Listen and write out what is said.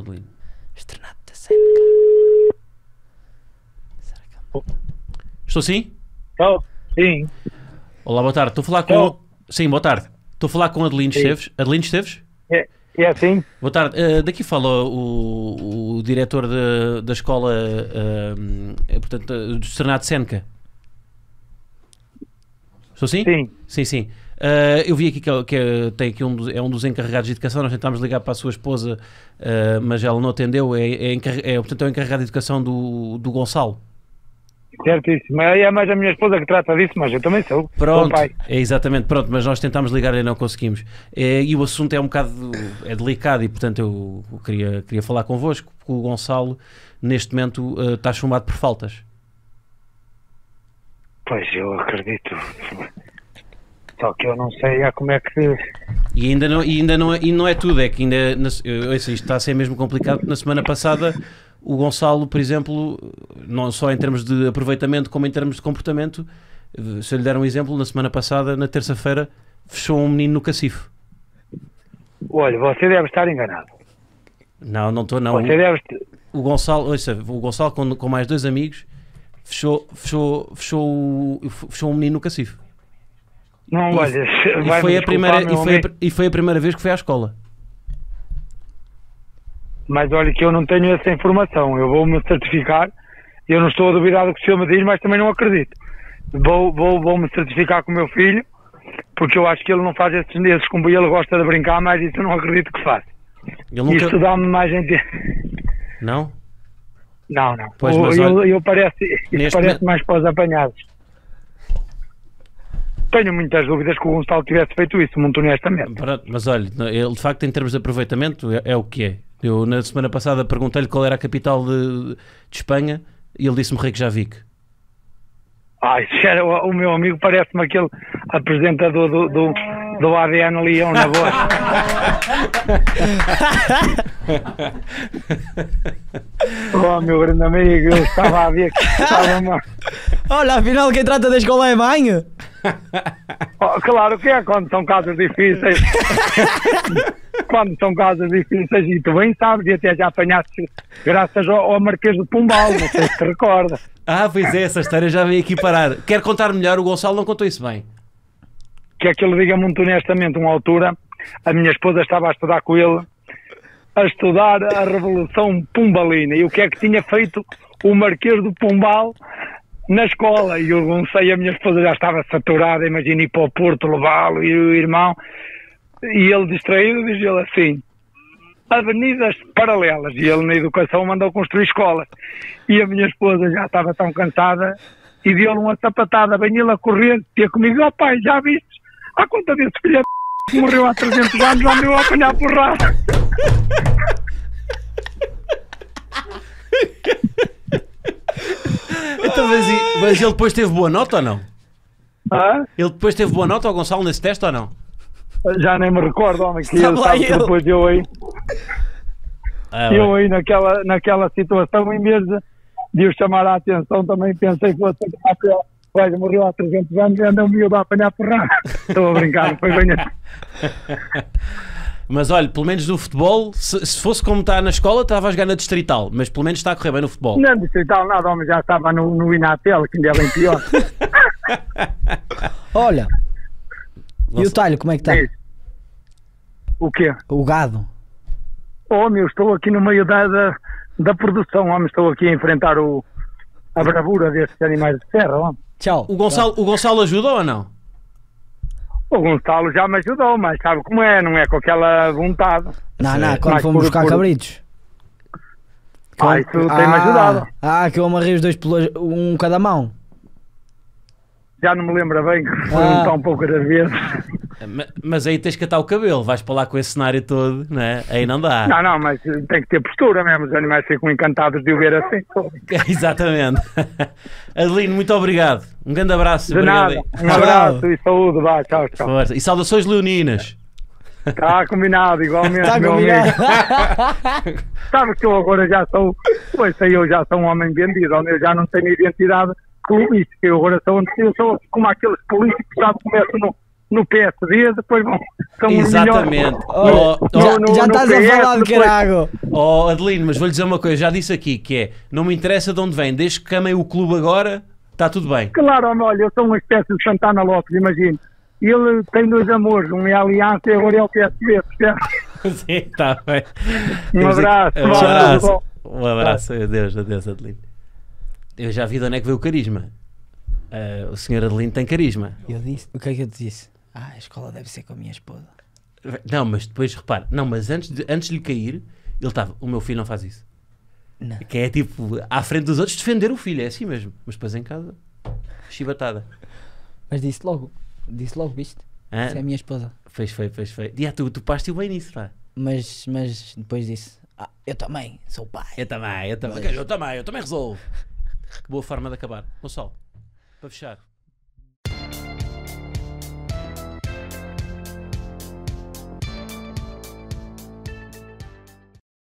Adelino. Externato da Será que Oh. ele- Estou sim? Oh, sim, Olá, boa tarde. Estou a falar com. Estou. Sim, boa tarde. Estou a falar com Adelino Sim. Esteves. Adelino Esteves? é, é assim? Boa tarde. Eh, daqui fala o, o diretor da, da escola, eh, portanto, do Externato Senca. Estou sim? Sim. Sim, sim. Eh, eu vi aqui que, que é- tem aqui um dos, é um dos encarregados de educação. Nós tentámos ligar para a sua esposa, eh, mas ela não atendeu. É, é, é, portanto, é o encarregado de educação do, do Gonçalo. Certíssimo. É é mais a minha esposa que trata disso, mas eu também sou. Pronto, pai. é exatamente, pronto, mas nós tentámos ligar e não conseguimos. É, e o assunto é um bocado é delicado e, portanto, eu, eu queria, queria falar convosco, porque o Gonçalo, neste momento, eh, está chumbado por faltas. Pois eu acredito. Só que eu não sei é como é que. E ainda não, e ainda não, é, e não é tudo, é que ainda, na, eu, ouça, isto está a ser mesmo complicado, porque na semana passada o Gonçalo, por exemplo, não só em termos de aproveitamento como em termos de comportamento, eh, se eu lhe der um exemplo, na semana passada, na terça-feira, fechou um menino no cacifo. Olha, você deve estar enganado. Não, não estou, não. Você deve. o Gonçalo, ouça, o Gonçalo com, com mais dois amigos fechou, fechou, fechou, o- fechou um menino no cacifo. Não, E- olha, E foi, a primeira, e, foi a, e foi a primeira vez que foi à escola. Mas olha que eu não tenho essa informação. Eu vou-me certificar. Eu não estou a duvidar do que o senhor me diz, mas também não acredito. Vou, vou, vou-me certificar com o meu filho, porque eu acho que ele não faz esses, esses como ele gosta de brincar, mas isso eu não acredito que faça. Nunca. Isto dá-me mais gente. Não? Não, não. Pois, eu, olha, eu parece, parece mais para os apanhados. Tenho muitas dúvidas que o Gonçalo tivesse feito isso, muito honestamente. Pronto, mas olha, ele de facto, em termos de aproveitamento, é, é o que é. Eu na semana passada perguntei-lhe qual era a capital de, de Espanha e ele disse-me Reykjavik. Ai, era o, o meu amigo parece-me aquele apresentador do, do, do ADN Leão na voz. oh, meu grande amigo, eu estava a ver que estava uma... Olha, afinal quem trata da escola é mãe. Oh, claro que é quando são casos difíceis. quando são casos difíceis, e tu bem sabes, e até já apanhaste graças ao, ao Marquês de Pombal, não sei se te recorda. Ah, pois é, essa história já veio aqui parar. Quer contar melhor? O Gonçalo não contou isso bem. que é que ele diga muito honestamente, uma altura, a minha esposa estava a estudar com ele, a estudar a Revolução Pombalina e o que é que tinha feito o Marquês do Pombal na escola. E eu não sei, a minha esposa já estava saturada, imagina ir para o Porto levá-lo e o irmão. E ele distraído diz ele assim, avenidas paralelas. E ele na educação mandou construir escolas. E a minha esposa já estava tão cansada e deu-lhe uma sapatada, bem ele a correr, tinha comigo, ó pai, já viste? À conta desse filho que morreu há 300 anos, andou a apanhar porrada. mas, ele depois teve boa nota ou não? Hã? Ele depois teve boa nota ao Gonçalo nesse teste ou não? Já nem me recordo, homem, que Estava ele lá sabe que ele. depois eu aí, Ah, eu aí naquela, naquela situação, em vez de, de o chamar a atenção, também pensei que fosse o pai morreu há 300 anos e anda miúdo a apanhar porrada. Estou a brincar, foi bem assim. Mas olha, pelo menos no futebol, se, se fosse como está na escola, estava a jogar na distrital, mas pelo menos está a correr bem no futebol. Não disse tal nada, homem, já estava no, no Inatel, que ainda é bem pior. Olha, e Nossa. o talho, como é que está? O quê? O gado. Homem, eu estou aqui no meio da, da, da produção, homem, estou aqui a enfrentar o, a bravura destes animais de serra, homem. Tchau. O Gonçalo, o Gonçalo ajudou ou não? O Gonçalo já me ajudou, mas sabe como é, não é com aquela vontade. Não, não, quando fomos buscar puro. cabritos. Ah, isso tem-me ajudado. Ah, que eu amarrei os dois pelos um cada mão. Já não me lembra bem, que foram Ah. tão poucas as vezes. Ma- Mas aí tens que atar o cabelo, vais para lá com esse cenário todo, não é? Aí não dá. Não, não, mas tem que ter postura mesmo, os animais ficam encantados de o ver assim. Exatamente. Adelino, muito obrigado. Um grande abraço. De obrigado nada, um abraço e saúde, vá, tchau, tchau. Força. E saudações leoninas. Está combinado, igualmente, Está meu combinado. amigo. Sabe que eu agora já sou, pois sei, eu já sou um homem vendido, onde eu já não tenho identidade clubística, eu agora sou, eu sou como aqueles políticos, sabe, começam no, no PSD, depois vão. São Exatamente. Oh, oh, já no- já no estás a PS, falar de depois- carago. oh, Adelino, mas vou-lhe dizer uma coisa, já disse aqui, que é, não me interessa de onde vem, desde que amem o clube agora, está tudo bem. Claro, olha, eu sou uma espécie de Santana Lopes, imagino. Ele tem dois amores, um é a Aliança e agora é o PSD, percebe? Sim, está bem. Um abraço, Um abraço. Um abraço. Adeus, adeus, Adelino. Eu já vi de onde é que veio o carisma. Ah, o senhor Adelino tem carisma. Eu disse. O que é que eu te disse? Ah, a escola deve ser com a minha esposa. Não, mas depois repare, não, mas antes de, antes de lhe cair, ele estava, o meu filho não faz isso. Não. Que é tipo, à frente dos outros, defender o filho, é assim mesmo. Mas depois em casa, chibatada. Mas disse logo. Disse logo, viste? Hã? Isso é a minha esposa. Fez, foi, fez, foi. E ah, tu, tu paste bem nisso, pá. Mas, mas depois disse. Ah, eu também, sou pai. Eu também, eu também. Mas- Eu também, eu também resolvo. Que boa forma de acabar. Gonçalo, para fechar.